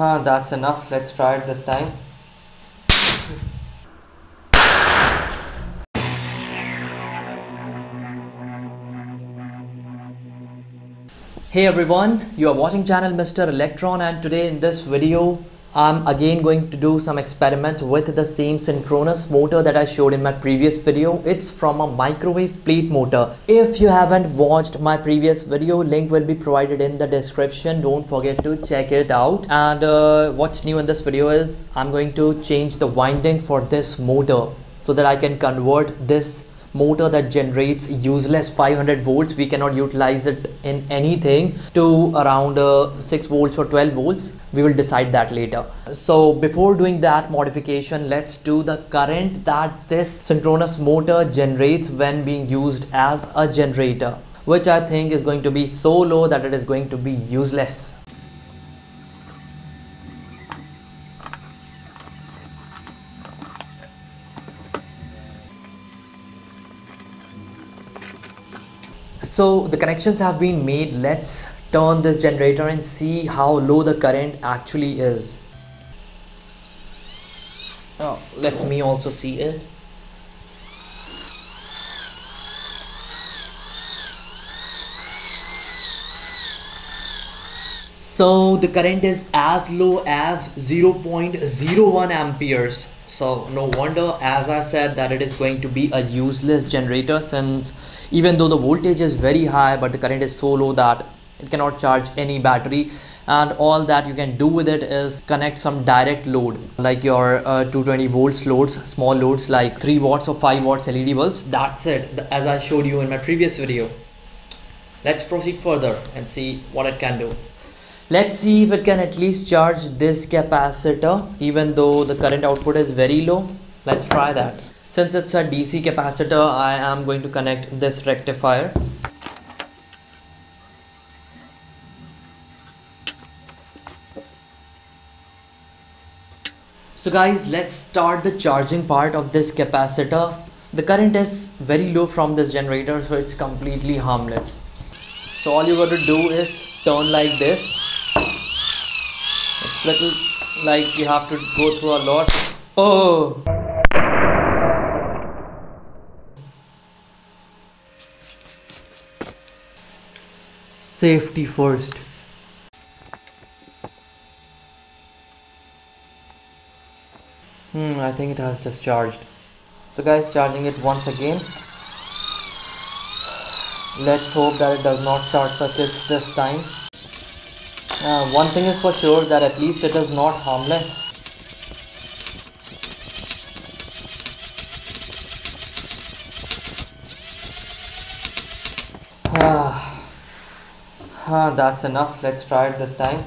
Ah, that's enough. Let's try it this time. Hey everyone, you are watching channel Mr. Electron and today in this video I'm again going to do some experiments with the same synchronous motor that I showed in my previous video. It's from a microwave plate motor. If you haven't watched my previous video, link will be provided in the description. Don't forget to check it out. And uh, what's new in this video is I'm going to change the winding for this motor so that I can convert this motor that generates useless 500 volts. We cannot utilize it in anything to around uh, 6 volts or 12 volts. We will decide that later. So before doing that modification let's do the current that this synchronous motor generates when being used as a generator which I think is going to be so low that it is going to be useless so the connections have been made. Let's turn this generator and see how low the current actually is. Oh, let me also see it so the current is as low as 0.01 amperes. So no wonder as i said that it is going to be a useless generator since even though the voltage is very high but the current is so low that it cannot charge any battery. And all that you can do with it is connect some direct load like your uh, 220 volts loads small loads like 3 watts or 5 watts led bulbs. That's it. As i showed you in my previous video. Let's proceed further and see what it can do let's see if it can at least charge this capacitor even though the current output is very low. Let's try that. Since it's a DC capacitor I am going to connect this rectifier. So guys let's start the charging part of this capacitor. The current is very low from this generator so it's completely harmless. So all you got to do is turn like this little like you have to go through a lot. Oh. Safety first. Hmm I think it has discharged. so guys charging it once again. Let's hope that it does not start circuits this time uh, one thing is for sure that at least it is not harmless. Ah, ah, that's enough. Let's try it this time.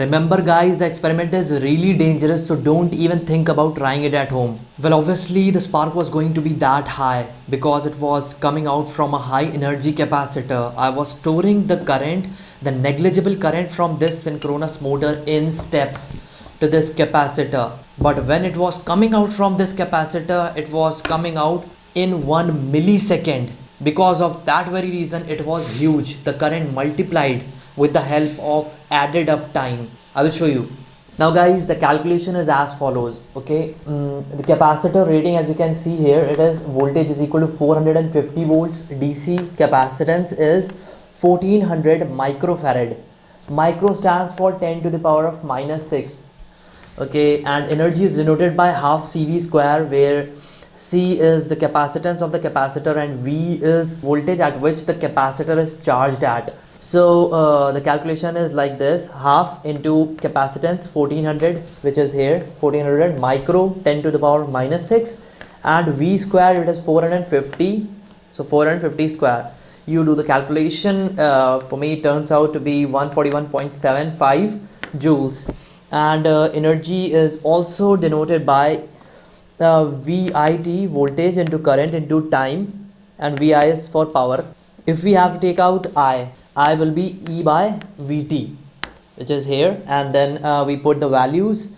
Remember guys the experiment is really dangerous so don't even think about trying it at home. Well obviously the spark was going to be that high because it was coming out from a high energy capacitor. I was storing the current the negligible current from this synchronous motor in steps to this capacitor. But when it was coming out from this capacitor it was coming out in one millisecond. Because of that very reason it was huge. The current multiplied with the help of added up time. I will show you. Now guys the calculation is as follows okay? Um, the capacitor rating as you can see here it is voltage is equal to 450 volts. Dc capacitance is 1400 microfarad. Micro stands for 10 to the power of minus 6 okay? And energy is denoted by half cv square where C is the capacitance of the capacitor and V is voltage at which the capacitor is charged at. So uh, the calculation is like this. Half into capacitance 1400 which is here 1400 micro 10 to the power minus 6 and V square it is 450 so 450 square. You do the calculation uh, for me it turns out to be 141.75 joules. And uh, energy is also denoted by uh, VIT voltage into current into time and VI is for power. If we have to take out I I will be E by VT which is here. And then uh, we put the values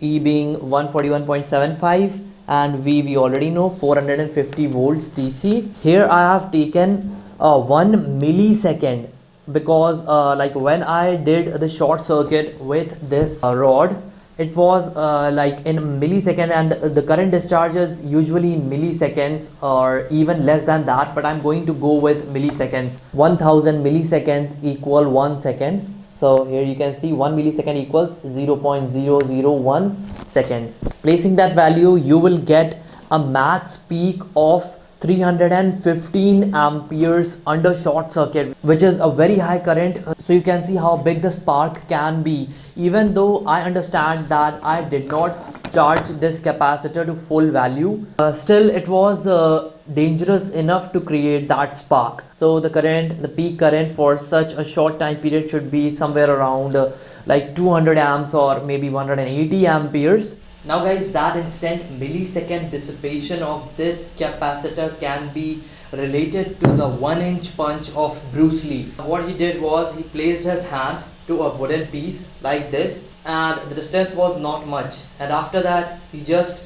E being 141.75 and V we already know 450 volts DC here I have taken uh, one millisecond because uh, like when I did the short circuit with this uh, rod it was uh, like in a millisecond and the current discharge is usually in milliseconds or even less than that but I'm going to go with milliseconds. 1000 milliseconds equal 1 second. So here you can see 1 millisecond equals 0.001 seconds. Placing that value you will get a max peak of 315 amperes under short circuit which is a very high current. So you can see how big the spark can be. Even though I understand that I did not charge this capacitor to full value uh, still it was uh, dangerous enough to create that spark. So the current the peak current for such a short time period should be somewhere around uh, like 200 amps or maybe 180 amperes now guys that instant millisecond dissipation of this capacitor can be related to the one inch punch of Bruce Lee. What he did was he placed his hand to a wooden piece like this and the distance was not much and after that he just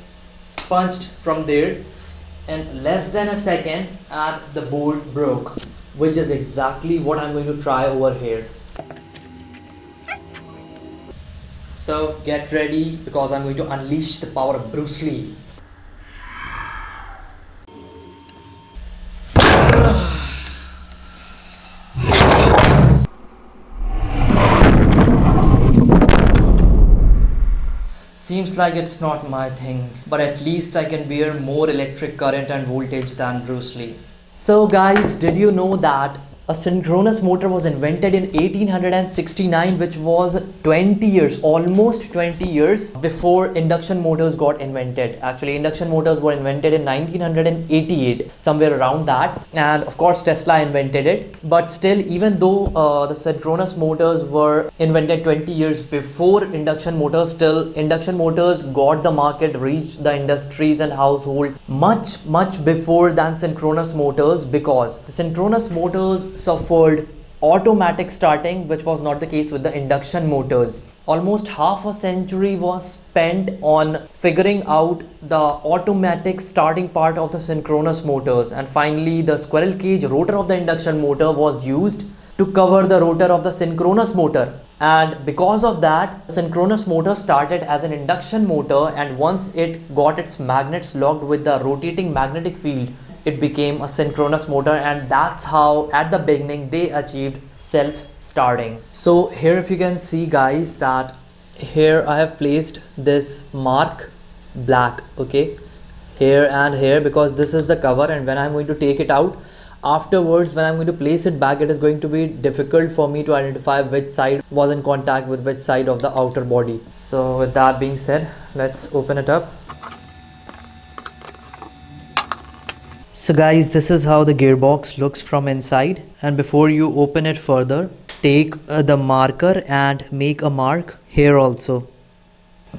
punched from there in less than a second and the board broke which is exactly what I'm going to try over here. So get ready because I'm going to unleash the power of Bruce Lee. Seems like it's not my thing, but at least I can bear more electric current and voltage than Bruce Lee. So guys, did you know that a synchronous motor was invented in 1869 which was 20 years almost 20 years before induction motors got invented. Actually induction motors were invented in 1988 somewhere around that. And of course tesla invented it. But still even though uh, the synchronous motors were invented 20 years before induction motors still induction motors got the market reached the industries and household much much before than synchronous motors because the synchronous motors suffered automatic starting which was not the case with the induction motors. Almost half a century was spent on figuring out the automatic starting part of the synchronous motors. And finally the squirrel cage rotor of the induction motor was used to cover the rotor of the synchronous motor. And because of that synchronous motor started as an induction motor and once it got its magnets locked with the rotating magnetic field it became a synchronous motor and that's how at the beginning they achieved self starting so here if you can see guys that here I have placed this mark black okay? Here and here because this is the cover and when I'm going to take it out afterwards when I'm going to place it back it is going to be difficult for me to identify which side was in contact with which side of the outer body. So with that being said let's open it up So guys, this is how the gearbox looks from inside. And before you open it further, take uh, the marker and make a mark here also.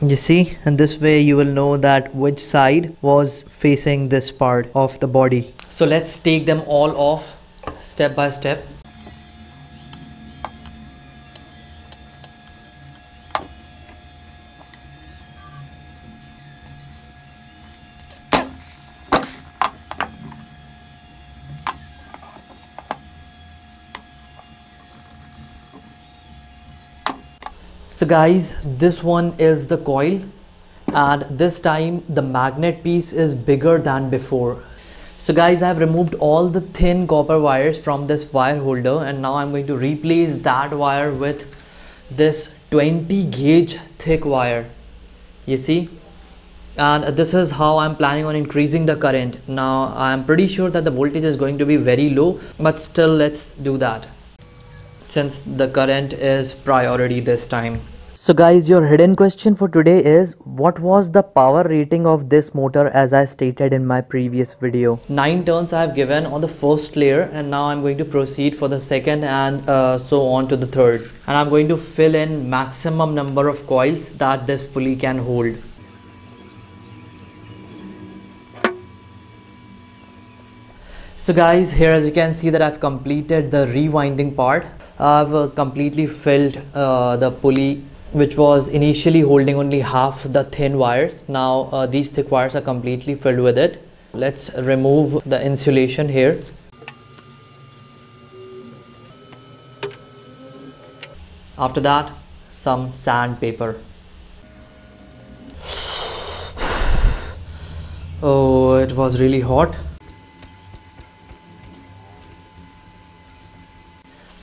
You see, and this way you will know that which side was facing this part of the body. So let's take them all off step by step. So guys this one is the coil and this time the magnet piece is bigger than before. So guys I have removed all the thin copper wires from this wire holder and now I'm going to replace that wire with this 20 gauge thick wire. You see? And this is how I'm planning on increasing the current. Now I'm pretty sure that the voltage is going to be very low but still let's do that since the current is priority this time. So guys, your hidden question for today is what was the power rating of this motor as I stated in my previous video. 9 turns I have given on the first layer and now I'm going to proceed for the second and uh, so on to the third. And I'm going to fill in maximum number of coils that this pulley can hold. So guys, here as you can see that I've completed the rewinding part I've uh, completely filled uh, the pulley which was initially holding only half the thin wires. Now uh, these thick wires are completely filled with it. Let's remove the insulation here. After that some sandpaper. Oh it was really hot.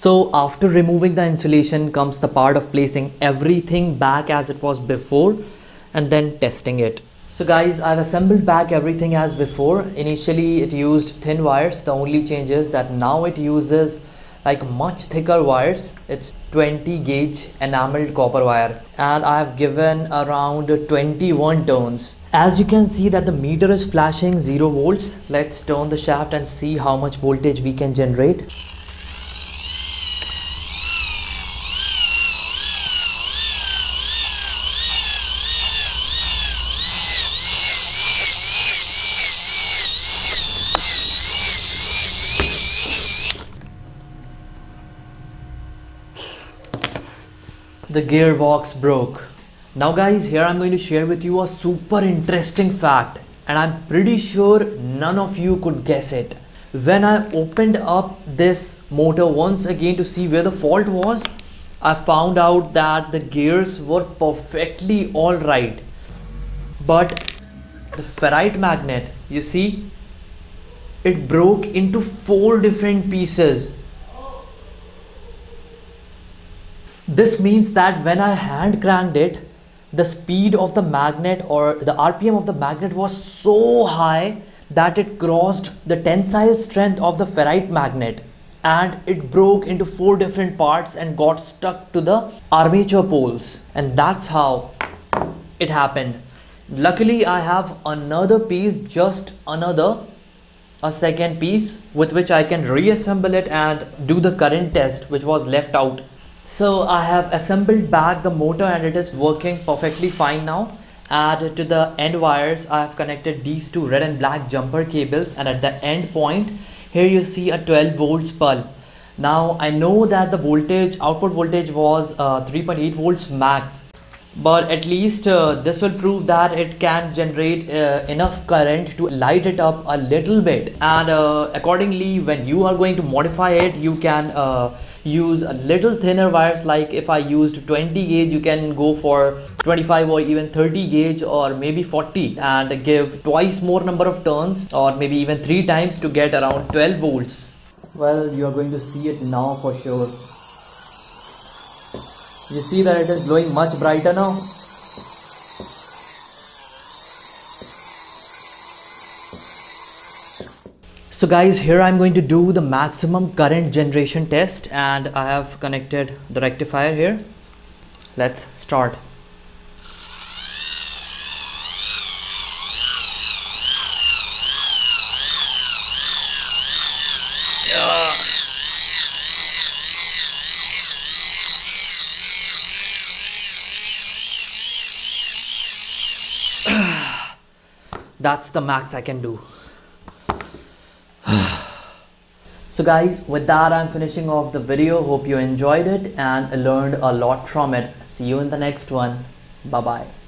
So after removing the insulation comes the part of placing everything back as it was before and then testing it. So guys, I've assembled back everything as before. Initially it used thin wires. The only change is that now it uses like much thicker wires. It's 20 gauge enameled copper wire and I have given around 21 turns. As you can see that the meter is flashing 0 volts. Let's turn the shaft and see how much voltage we can generate. The gearbox broke. Now guys, here I'm going to share with you a super interesting fact and I'm pretty sure none of you could guess it. When I opened up this motor once again to see where the fault was, I found out that the gears were perfectly alright. But the ferrite magnet, you see, it broke into four different pieces This means that when I hand cranked it, the speed of the magnet or the RPM of the magnet was so high that it crossed the tensile strength of the ferrite magnet and it broke into four different parts and got stuck to the armature poles. And that's how it happened. Luckily i have another piece just another a second piece with which i can reassemble it and do the current test which was left out so I have assembled back the motor and it is working perfectly fine now. And to the end wires, I have connected these two red and black jumper cables and at the end point, here you see a 12 volts bulb. Now I know that the voltage, output voltage was uh, 3.8 volts max but at least uh, this will prove that it can generate uh, enough current to light it up a little bit. And uh, accordingly when you are going to modify it you can uh, use a little thinner wires. Like if I used 20 gauge you can go for 25 or even 30 gauge or maybe 40 and give twice more number of turns or maybe even three times to get around 12 volts. Well you are going to see it now for sure you see that it is glowing much brighter now? So guys here I'm going to do the maximum current generation test and I have connected the rectifier here. Let's start that's the max I can do. so guys, with that I'm finishing off the video. Hope you enjoyed it and learned a lot from it. See you in the next one. Bye bye.